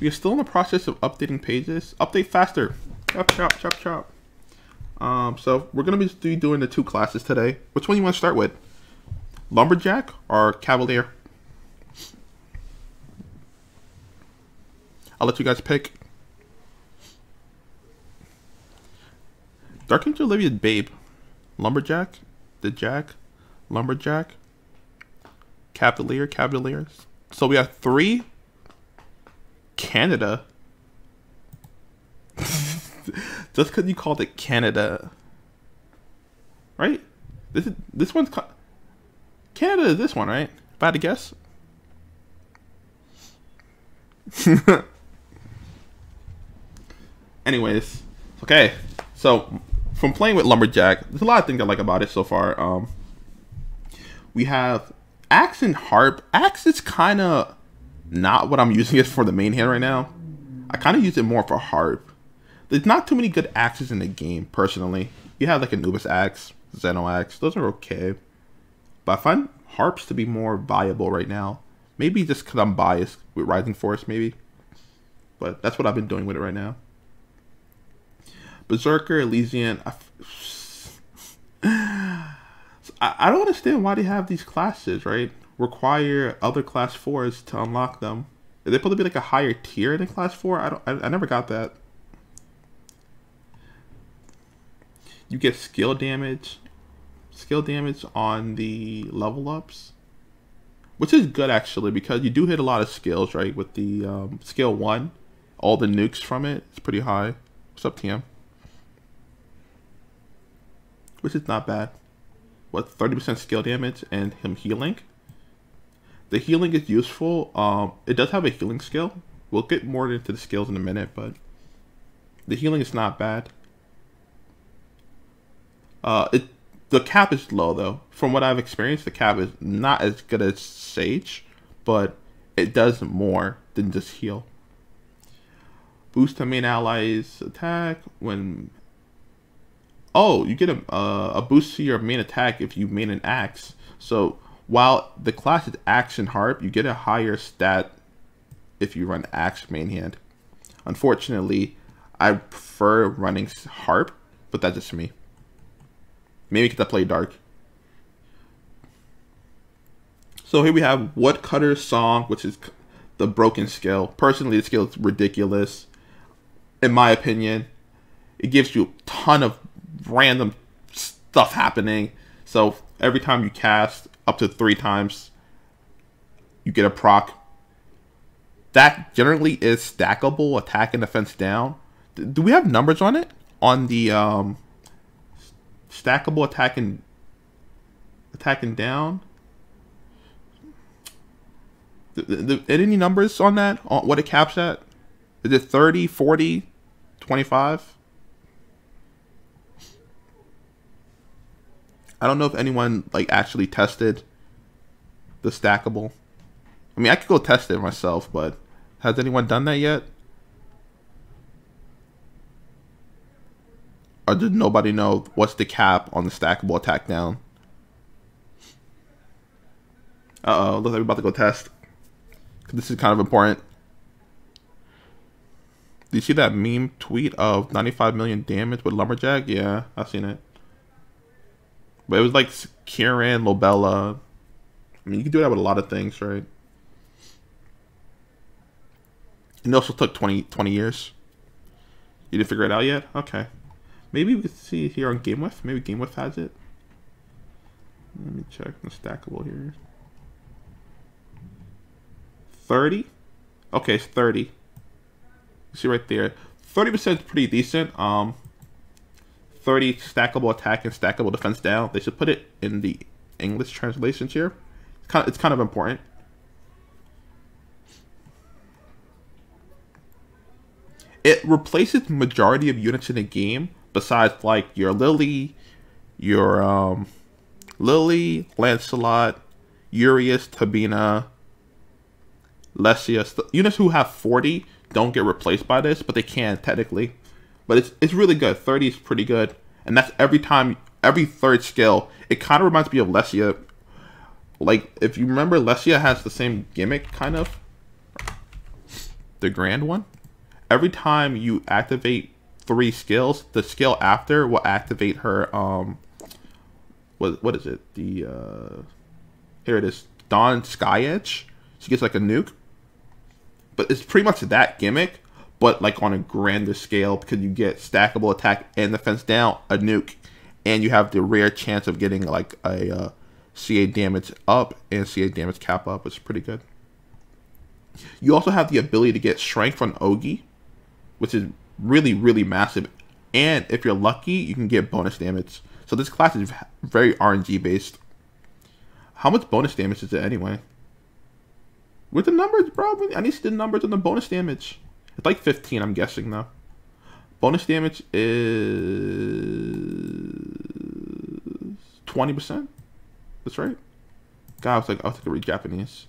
We are still in the process of updating pages. Update faster. Chop, chop, chop, chop. Um, so we're gonna be doing the two classes today. Which one do you want to start with? Lumberjack or Cavalier? I'll let you guys pick. Dark Angel Olivia Babe. Lumberjack? The Jack? Lumberjack? Cavalier? Cavaliers? So we have three Canada. Just because you called it Canada, right? This is this one's Canada. Is this one right? If I had to guess. Anyways, okay. So from playing with Lumberjack, there's a lot of things I like about it so far. Um, we have Axe and Harp. Axe is kind of not what I'm using it for the main hand right now. I kind of use it more for harp. There's not too many good axes in the game, personally. You have like Anubis axe, Xeno axe, those are okay. But I find harps to be more viable right now. Maybe just because I'm biased with Rising Force, maybe. But that's what I've been doing with it right now. Berserker, Elysian. I, I don't understand why they have these classes, right? Require other class fours to unlock them. Are they supposed to be like a higher tier than class four? I don't. I, I never got that. You get skill damage, skill damage on the level ups, which is good actually because you do hit a lot of skills right with the um, skill one. All the nukes from it, it's pretty high. What's up, TM? Which is not bad. What, 30% skill damage and him healing? The healing is useful. Um, it does have a healing skill. We'll get more into the skills in a minute, but the healing is not bad. Uh, it the cap is low though. From what I've experienced, the cap is not as good as Sage, but it does more than just heal. Boost to main allies attack when. Oh, you get a uh, a boost to your main attack if you main an axe. So while the class is action harp, you get a higher stat if you run axe main hand. Unfortunately, I prefer running harp, but that's just me. Maybe because I play dark. So here we have Woodcutter's Song, which is the broken skill. Personally, the skill is ridiculous. In my opinion, it gives you a ton of random stuff happening. So every time you cast, up to three times. You get a proc. That generally is stackable, attack and defense down. Do we have numbers on it? On the um, stackable attack and attacking down? The, the, any numbers on that? On what it caps at? Is it 30, 40, 25? I don't know if anyone like actually tested the stackable. I mean, I could go test it myself, but has anyone done that yet? Or did nobody know what's the cap on the stackable attack down? Uh oh, looks like we're about to go test. This is kind of important. Do you see that meme tweet of 95 million damage with Lumberjack? Yeah, I've seen it. But it was like Kieran, Lobelia. I mean, you can do that with a lot of things, right? And it also took 20, 20 years. You didn't figure it out yet? Okay. Maybe we can see here on GameWith. Maybe GameWith has it. Let me check the stackable here. 30? Okay, it's 30. You see right there. 30% is pretty decent. Um, 30 stackable attack and stackable defense down. They should put it in the English translations here. It's kind of, it's kind of important. It replaces majority of units in the game besides like your Lily, your um, Lily, Lancelot, Urias, Tabina, Lecia. Units who have 40 don't get replaced by this, but they can technically. But it's it's really good. 30 is pretty good. And that's every time every third skill. It kind of reminds me of Lecia. Like if you remember Lecia has the same gimmick kind of. the grand one. Every time you activate three skills, the skill after will activate her um what what is it? The uh here it is. Dawn Sky Edge. She gets like a nuke. But it's pretty much that gimmick, but like on a grander scale because you get stackable attack and defense down, a nuke, and you have the rare chance of getting like a uh, CA damage up and CA damage cap up, which is pretty good. You also have the ability to get strength from Ogi, which is really, really massive. And if you're lucky, you can get bonus damage. So this class is very RNG based. How much bonus damage is it anyway? With the numbers, bro, I need the numbers on the bonus damage. It's like 15, I'm guessing, though. Bonus damage is 20%. That's right. God, I was like, I was like, read Japanese.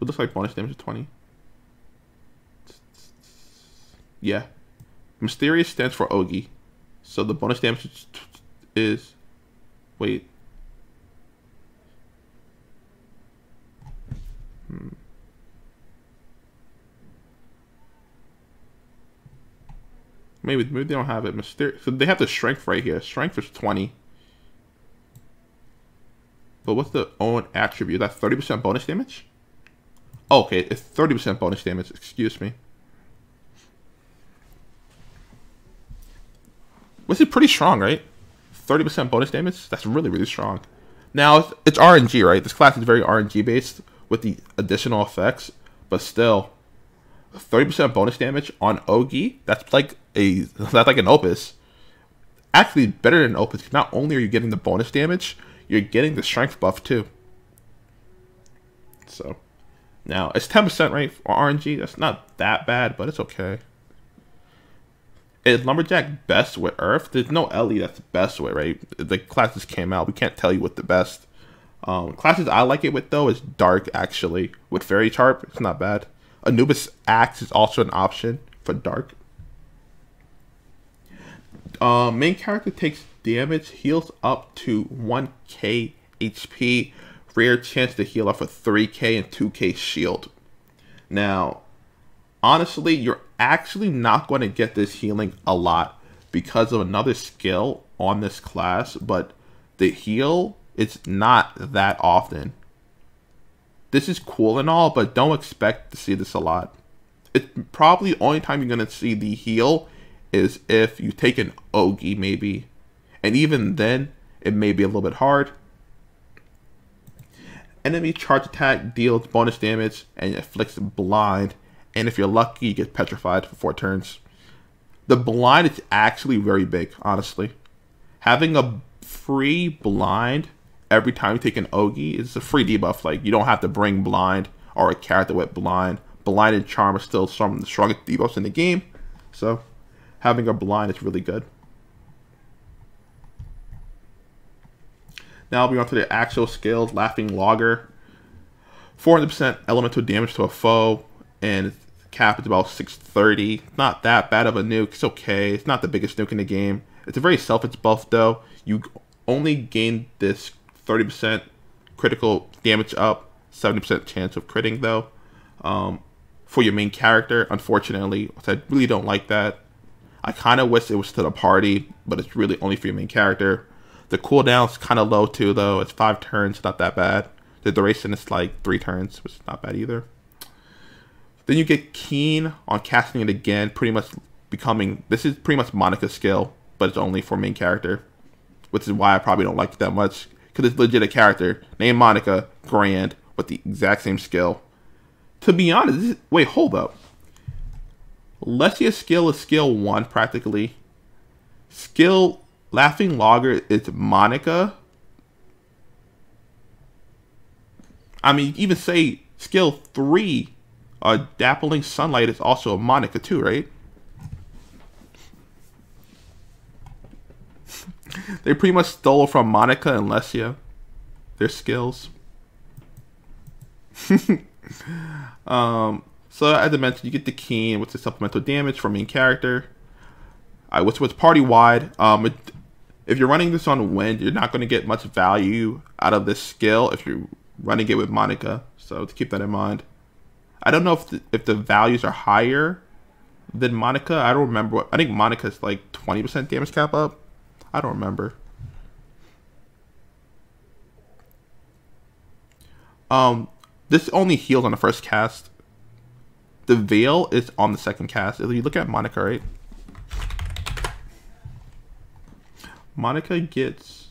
It looks like bonus damage is 20. Yeah. Mysterious stands for Ogi. So the bonus damage is. Wait. Hmm. Maybe maybe they don't have it. Mysterious. So they have the strength right here. Strength is 20. But what's the own attribute? That's 30% bonus damage? Oh, okay, it's 30% bonus damage. Excuse me. Which is pretty strong, right? 30% bonus damage? That's really, really strong. Now, it's, it's RNG, right? This class is very RNG based with the additional effects, but still, 30% bonus damage on Ogi, that's like a that's like an opus. Actually better than opus. Not only are you getting the bonus damage, you're getting the strength buff too. So now it's 10% right for RNG. That's not that bad, but it's okay. Is Lumberjack best with Earth? There's no Ellie that's best with, right? The classes came out. We can't tell you what the best. Um, classes I like it with though is Dark actually. With Fairy Charp, it's not bad. Anubis Axe is also an option for Dark. Uh, main character takes damage, heals up to 1k HP, rare chance to heal off a 3k and 2k shield. Now, honestly, you're actually not going to get this healing a lot because of another skill on this class, but the heal is not that often. This is cool and all, but don't expect to see this a lot. It's probably the only time you're going to see the heal is if you take an Ogi, maybe. And even then, it may be a little bit hard. Enemy charge attack deals bonus damage and inflicts blind. And if you're lucky, you get petrified for four turns. The blind is actually very big, honestly. Having a free blind every time you take an Ogi it's a free debuff. Like, you don't have to bring blind or a character with blind. Blind and Charm are still some of the strongest debuffs in the game. So, having a blind is really good. Now we on to the actual skills. Laughing Logger. 400% elemental damage to a foe. And cap is about 630. Not that bad of a nuke. It's okay. It's not the biggest nuke in the game. It's a very selfish buff though. You only gain this 30% critical damage up. 70% chance of critting though. Um, for your main character, unfortunately. I really don't like that. I kind of wish it was to the party, but it's really only for your main character. The cooldown's kind of low too, though. It's five turns, not that bad. The duration is like three turns, which is not bad either. Then you get keen on casting it again, pretty much becoming. This is pretty much Monica's skill, but it's only for main character, which is why I probably don't like it that much. Because it's legit a character named Monica grand, with the exact same skill. To be honest, is, wait, hold up. Lecia skill is skill 1 practically. Skill Laughing Logger is Monica. I mean, even say skill 3, uh, Dappling Sunlight is also a Monica too, right? They pretty much stole from Monica and Lecia, their skills. um, so as I mentioned, you get the keen, which the supplemental damage for main character. I which was party wide. Um, it, if you're running this on wind, you're not going to get much value out of this skill if you're running it with Monica. So to keep that in mind. I don't know if the, if the values are higher than Monica. I don't remember. What, I think Monica's like 20% damage cap up. I don't remember. Um, this only heals on the first cast. The Veil is on the second cast. If you look at Monica, right? Monica gets...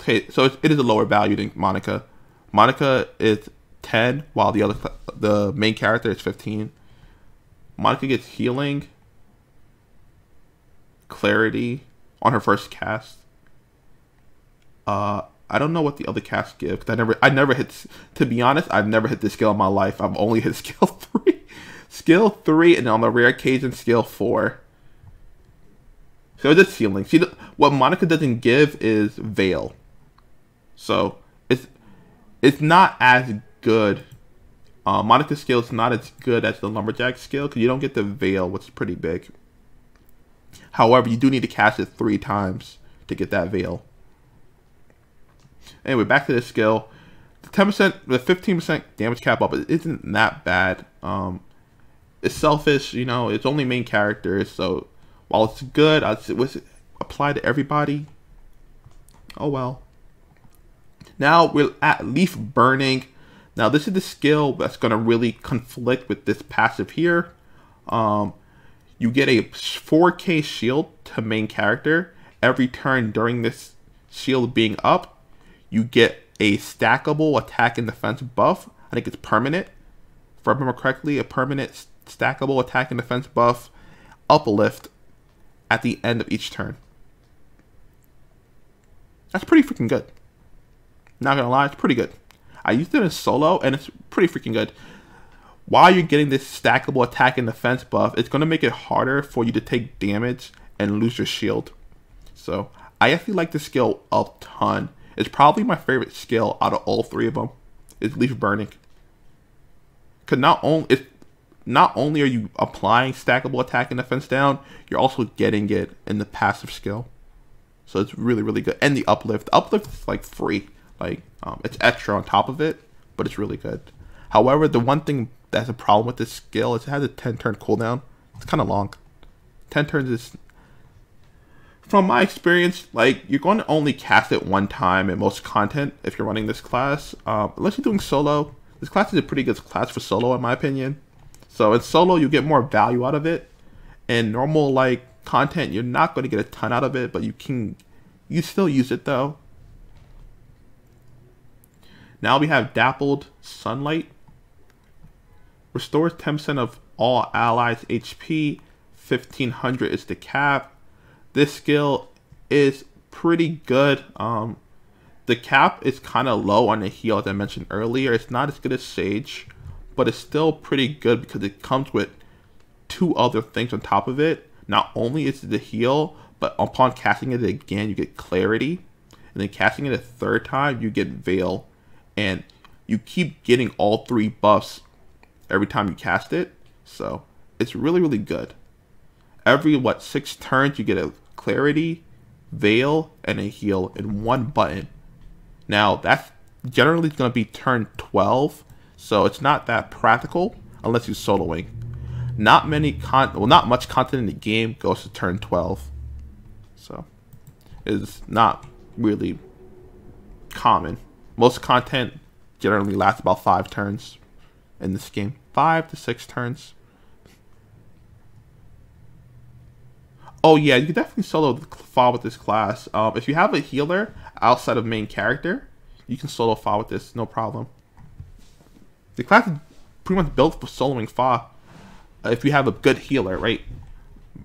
Okay, so it is a lower value than Monica. Monica is 10, while the other the main character is 15. Monica gets healing, clarity on her first cast. Uh, I don't know what the other cast give because I never I never hit. To be honest, I've never hit this skill in my life. I've only hit skill three, skill three, and on the rare occasion skill four. So it's healing. See, what Monica doesn't give is veil. So it's it's not as good. Uh, Monica's skill is not as good as the lumberjack skill because you don't get the veil, which is pretty big. However, you do need to cast it three times to get that veil. Anyway, back to this skill. The 10%, the 15% damage cap up isn't that bad. Um, it's selfish, you know, it's only main characters, so while it's good, I'd say, was it apply to everybody? Oh well. Now we're at Leaf Burning. Now this is the skill that's going to really conflict with this passive here. Um, you get a 4k shield to main character. Every turn during this shield being up, you get a stackable attack and defense buff. I think it's permanent. If I remember correctly, a permanent stackable attack and defense buff uplift at the end of each turn. That's pretty freaking good. Not gonna lie, it's pretty good. I used it in solo and it's pretty freaking good. While you're getting this stackable attack and defense buff, it's gonna make it harder for you to take damage and lose your shield. So I actually like this skill a ton. It's probably my favorite skill out of all three of them. Is leaf burning. Cause not only it's not only are you applying stackable attack and defense down, you're also getting it in the passive skill. So it's really, really good. And the uplift. The uplift is like free. Like um, it's extra on top of it, but it's really good. However, the one thing that's a problem with this skill it has a 10 turn cooldown. It's kind of long. 10 turns is from my experience, like you're going to only cast it one time in most content if you're running this class. Um, unless you're doing solo, this class is a pretty good class for solo in my opinion. So in solo, you get more value out of it. In normal like content, you're not going to get a ton out of it, but you can, you still use it though. Now we have Dappled Sunlight. Restores 10% of all allies HP. 1500 is the cap this skill is pretty good. Um, the cap is kind of low on the heal, as I mentioned earlier. It's not as good as Sage, but it's still pretty good because it comes with two other things on top of it. Not only is it the heal, but upon casting it again, you get Clarity. And then casting it a third time, you get Veil. And you keep getting all three buffs every time you cast it. So it's really, really good every what six turns you get a clarity, veil, and a heal in one button. Now that's generally going to be turn 12, so it's not that practical unless you're soloing. Not many con well not much content in the game goes to turn 12. So it's not really common. Most content generally lasts about five turns in this game. Five to six turns. Oh yeah, you can definitely solo the Fa with this class. Um, if you have a healer outside of main character, you can solo Fa with this, no problem. The class is pretty much built for soloing Fa. Uh, if you have a good healer, right?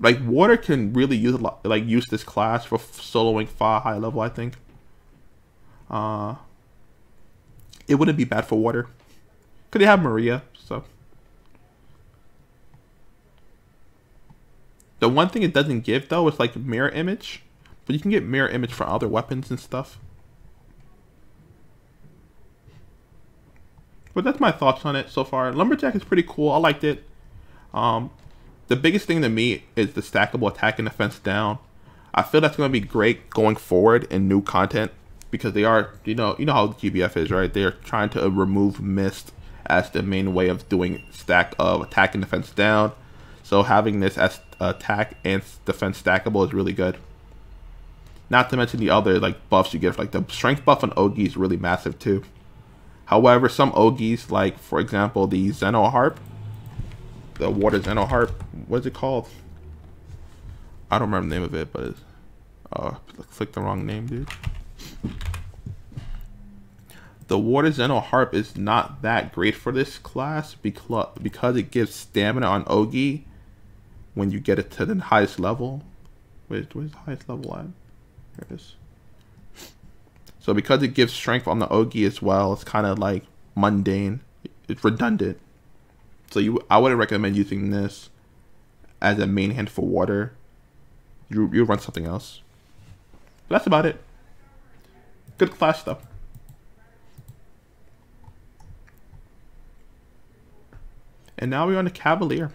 Like water can really use a lot, like use this class for soloing Fa high level. I think. Uh, it wouldn't be bad for water. Could they have Maria? So. The one thing it doesn't give though is like mirror image, but you can get mirror image for other weapons and stuff. But that's my thoughts on it so far. Lumberjack is pretty cool. I liked it. Um, the biggest thing to me is the stackable attack and defense down. I feel that's going to be great going forward in new content. because they are, you know, you know how GBF is, right? They are trying to remove mist as the main way of doing stack of attack and defense down. So having this as attack and defense stackable is really good. Not to mention the other like buffs you get, like the strength buff on Ogi is really massive too. However, some Ogis, like for example the Xeno Harp, the Water Xeno Harp, what is it called? I don't remember the name of it, but it's, uh, click the wrong name, dude. The Water Xeno Harp is not that great for this class because because it gives stamina on Ogi when you get it to the highest level. Wait, where's the highest level at? Here it is. So because it gives strength on the Ogi as well, it's kind of like mundane. It's redundant. So you, I wouldn't recommend using this as a main hand for water. You you run something else. But that's about it. Good class though. And now we're on the Cavalier.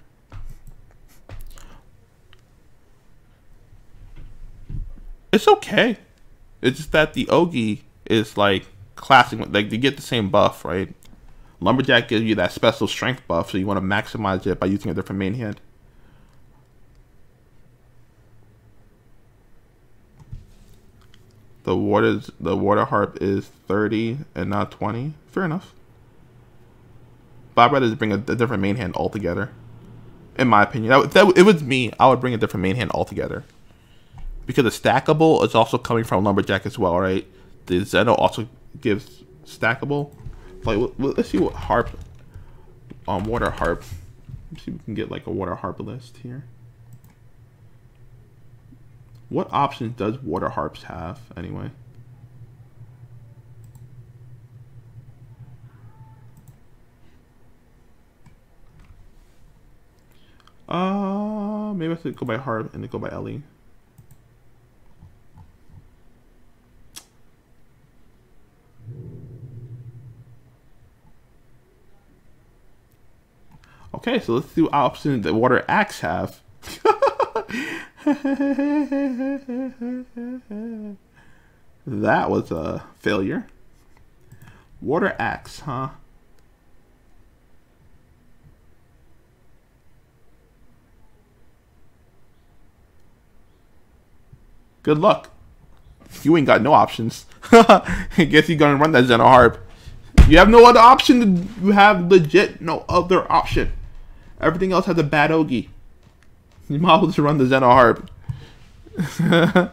It's okay. It's just that the Ogi is like classic. Like you get the same buff, right? Lumberjack gives you that special strength buff, so you want to maximize it by using a different main hand. The water's the water harp is 30 and not 20. Fair enough. But I'd rather just bring a, a different main hand altogether. In my opinion, that, it was me. I would bring a different main hand altogether. Because the stackable is also coming from Lumberjack as well, right? The Xeno also gives stackable. Like, let's see what harp, um, water harp. Let's see if we can get like a water harp list here. What options does water harps have anyway? Uh, maybe I should go by Harp and then go by Ellie. Okay, so let's do what options that Water Axe have. that was a failure. Water Axe, huh? Good luck. You ain't got no options. I guess you're gonna run that Xeno Harp. You have no other option. You have legit no other option. Everything else has a bad Ogi. You might as well just run the Xeno Harp.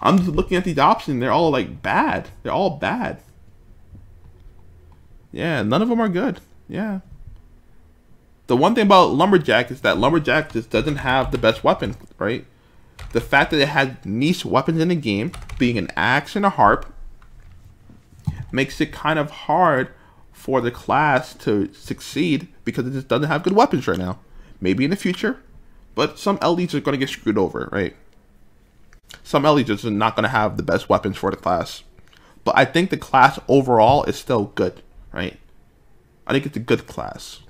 I'm just looking at these options. They're all like bad. They're all bad. Yeah, none of them are good. Yeah. The one thing about Lumberjack is that Lumberjack just doesn't have the best weapon, right? The fact that it had niche weapons in the game, being an axe and a harp, makes it kind of hard for the class to succeed because it just doesn't have good weapons right now. Maybe in the future, but some elites are going to get screwed over, right? Some elites are not going to have the best weapons for the class. But I think the class overall is still good, right? I think it's a good class.